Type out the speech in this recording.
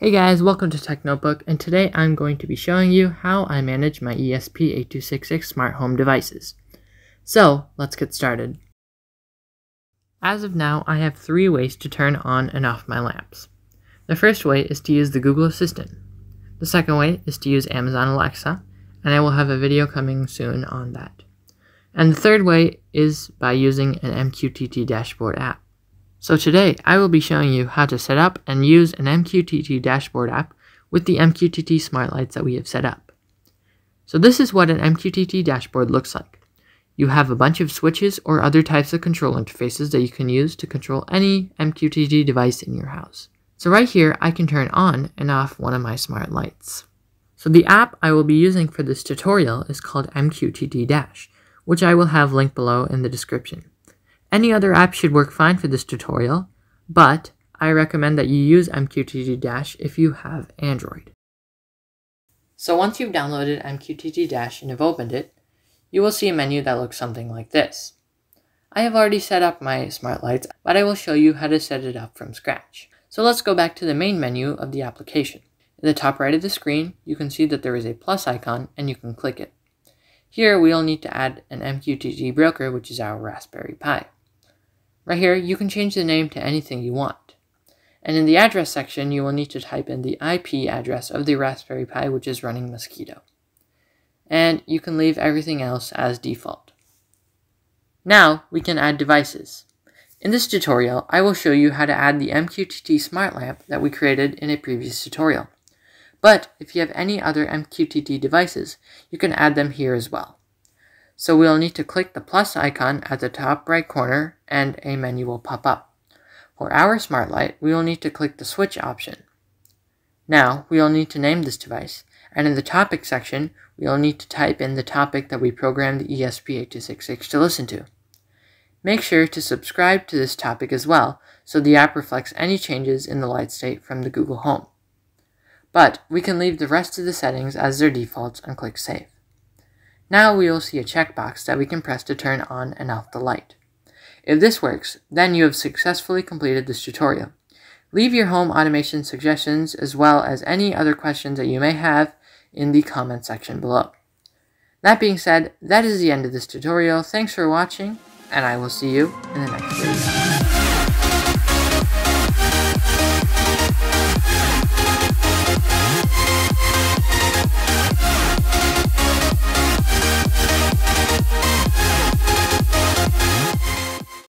Hey guys, welcome to Tech Notebook, and today I'm going to be showing you how I manage my ESP8266 smart home devices. So, let's get started. As of now, I have three ways to turn on and off my lamps. The first way is to use the Google Assistant. The second way is to use Amazon Alexa, and I will have a video coming soon on that. And the third way is by using an MQTT dashboard app. So today I will be showing you how to set up and use an MQTT dashboard app with the MQTT smart lights that we have set up. So this is what an MQTT dashboard looks like. You have a bunch of switches or other types of control interfaces that you can use to control any MQTT device in your house. So right here I can turn on and off one of my smart lights. So the app I will be using for this tutorial is called MQTT Dash, which I will have linked below in the description. Any other app should work fine for this tutorial, but I recommend that you use MQTT Dash if you have Android. So once you've downloaded MQTT Dash and have opened it, you will see a menu that looks something like this. I have already set up my smart lights, but I will show you how to set it up from scratch. So let's go back to the main menu of the application. In the top right of the screen, you can see that there is a plus icon and you can click it. Here we'll need to add an MQTT broker, which is our Raspberry Pi. Right here, you can change the name to anything you want. And in the address section, you will need to type in the IP address of the Raspberry Pi, which is running Mosquitto. And you can leave everything else as default. Now, we can add devices. In this tutorial, I will show you how to add the MQTT Smart Lamp that we created in a previous tutorial. But if you have any other MQTT devices, you can add them here as well. So we'll need to click the plus icon at the top right corner and a menu will pop up. For our smart light, we will need to click the switch option. Now, we will need to name this device, and in the topic section, we will need to type in the topic that we programmed the ESP8266 to listen to. Make sure to subscribe to this topic as well, so the app reflects any changes in the light state from the Google Home. But we can leave the rest of the settings as their defaults and click Save. Now we will see a checkbox that we can press to turn on and off the light. If this works, then you have successfully completed this tutorial. Leave your home automation suggestions as well as any other questions that you may have in the comment section below. That being said, that is the end of this tutorial. Thanks for watching, and I will see you in the next video.